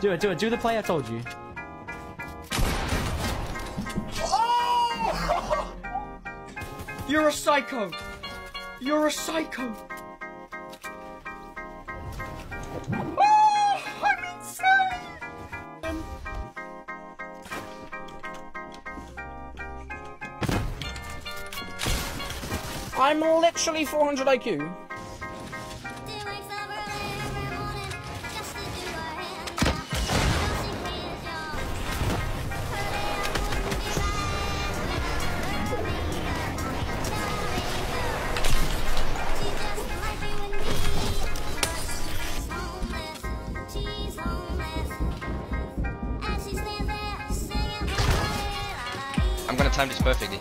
Do it, do it, do the play I told you. Oh! You're a psycho. You're a psycho. Oh, I'm insane. I'm literally 400 IQ. I'm gonna time this perfectly.